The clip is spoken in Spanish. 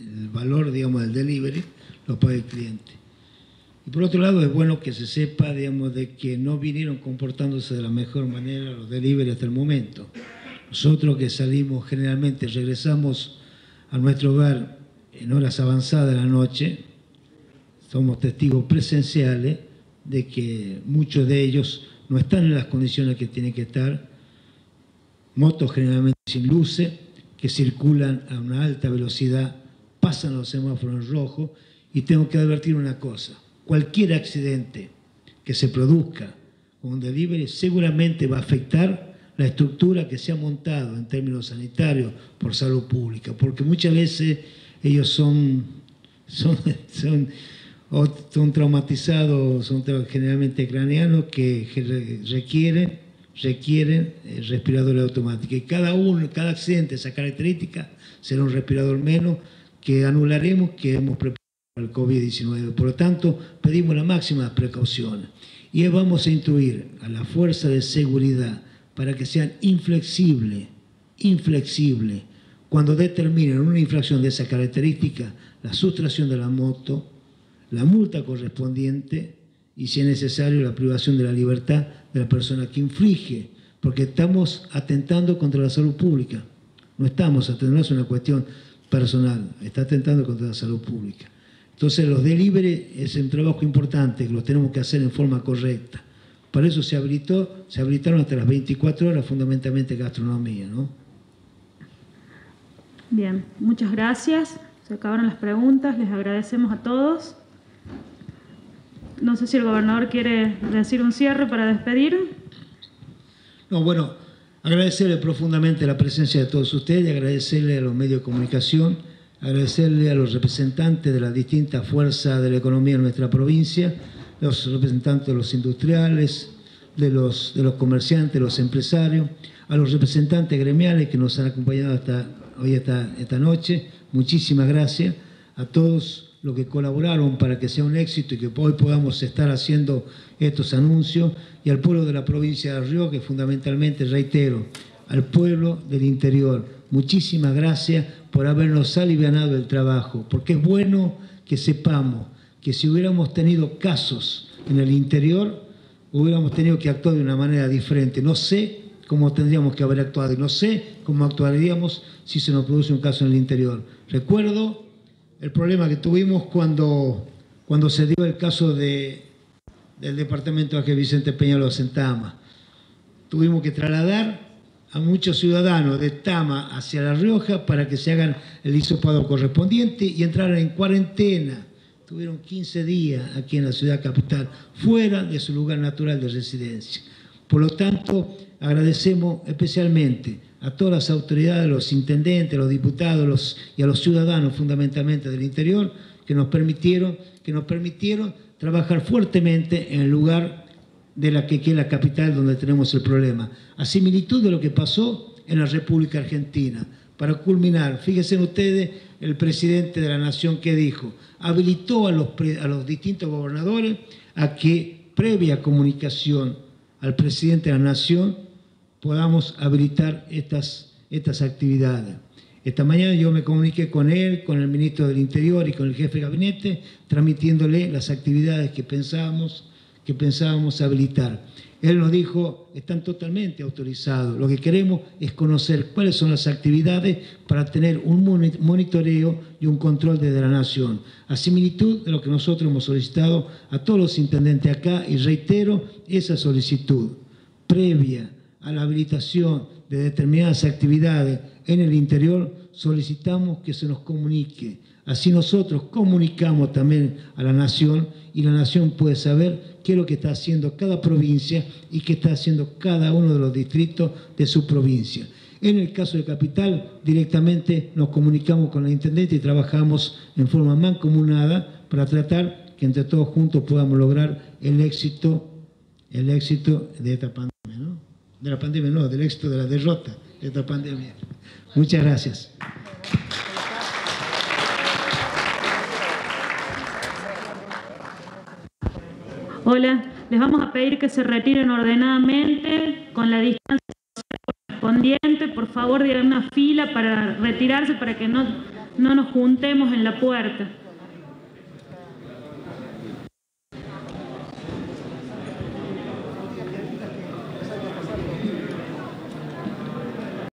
el valor, digamos, del delivery lo paga el cliente. Y por otro lado, es bueno que se sepa, digamos, de que no vinieron comportándose de la mejor manera los delivery hasta el momento. Nosotros que salimos generalmente, regresamos a nuestro hogar en horas avanzadas de la noche, somos testigos presenciales de que muchos de ellos no están en las condiciones que tienen que estar, motos generalmente sin luces, que circulan a una alta velocidad, pasan los semáforos rojos y tengo que advertir una cosa, cualquier accidente que se produzca con un delivery seguramente va a afectar la estructura que se ha montado en términos sanitarios por salud pública, porque muchas veces ellos son, son, son, traumatizados, son generalmente craneanos que requieren, requieren eh, respiradores automáticos. Y cada uno, cada accidente, esa característica, será un respirador menos que anularemos que hemos preparado para el COVID-19. Por lo tanto, pedimos la máxima precaución y vamos a instruir a la fuerza de seguridad para que sean inflexibles, inflexibles, cuando determinen una infracción de esa característica, la sustracción de la moto, la multa correspondiente y, si es necesario, la privación de la libertad de la persona que inflige, porque estamos atentando contra la salud pública. No estamos atentando, es una cuestión personal, está atentando contra la salud pública. Entonces los delivery es un trabajo importante que lo tenemos que hacer en forma correcta. Para eso se habilitó, se habilitaron hasta las 24 horas fundamentalmente gastronomía, ¿no? Bien, muchas gracias. Se acabaron las preguntas, les agradecemos a todos. No sé si el gobernador quiere decir un cierre para despedir. No, bueno, agradecerle profundamente la presencia de todos ustedes, agradecerle a los medios de comunicación agradecerle a los representantes de las distintas fuerzas de la economía en nuestra provincia, los representantes de los industriales, de los, de los comerciantes, los empresarios, a los representantes gremiales que nos han acompañado hasta hoy esta noche. Muchísimas gracias a todos los que colaboraron para que sea un éxito y que hoy podamos estar haciendo estos anuncios y al pueblo de la provincia de Río, que fundamentalmente, reitero, al pueblo del interior. Muchísimas gracias por habernos alivianado el trabajo, porque es bueno que sepamos que si hubiéramos tenido casos en el interior, hubiéramos tenido que actuar de una manera diferente. No sé cómo tendríamos que haber actuado y no sé cómo actuaríamos si se nos produce un caso en el interior. Recuerdo el problema que tuvimos cuando, cuando se dio el caso de, del departamento de Vicente Peñalo Sentama. Tuvimos que trasladar a muchos ciudadanos de Tama hacia La Rioja para que se hagan el hisopado correspondiente y entraran en cuarentena. Tuvieron 15 días aquí en la ciudad capital, fuera de su lugar natural de residencia. Por lo tanto, agradecemos especialmente a todas las autoridades, los intendentes, los diputados y a los ciudadanos fundamentalmente del interior que nos permitieron, que nos permitieron trabajar fuertemente en el lugar de la que, es la capital donde tenemos el problema. A similitud de lo que pasó en la República Argentina. Para culminar, fíjense ustedes el presidente de la nación que dijo, habilitó a los, a los distintos gobernadores a que previa comunicación al presidente de la nación podamos habilitar estas, estas actividades. Esta mañana yo me comuniqué con él, con el ministro del Interior y con el jefe de gabinete, transmitiéndole las actividades que pensábamos que pensábamos habilitar. Él nos dijo, están totalmente autorizados. Lo que queremos es conocer cuáles son las actividades para tener un monitoreo y un control desde la nación. A similitud de lo que nosotros hemos solicitado a todos los intendentes acá, y reitero esa solicitud previa a la habilitación de determinadas actividades en el interior, solicitamos que se nos comunique. Así nosotros comunicamos también a la nación y la nación puede saber qué es lo que está haciendo cada provincia y qué está haciendo cada uno de los distritos de su provincia. En el caso de Capital, directamente nos comunicamos con la Intendente y trabajamos en forma mancomunada para tratar que entre todos juntos podamos lograr el éxito, el éxito de esta pandemia. De la pandemia, no, del éxito de la derrota de esta pandemia. Muchas gracias. Hola, les vamos a pedir que se retiren ordenadamente con la distancia correspondiente. Por favor, digan una fila para retirarse para que no, no nos juntemos en la puerta.